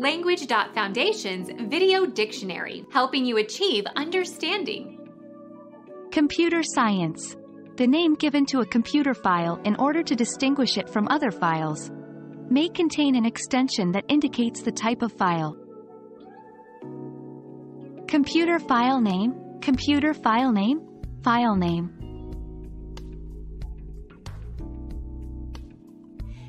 Language.Foundation's Video Dictionary, helping you achieve understanding. Computer science. The name given to a computer file in order to distinguish it from other files. May contain an extension that indicates the type of file. Computer file name, computer file name, file name.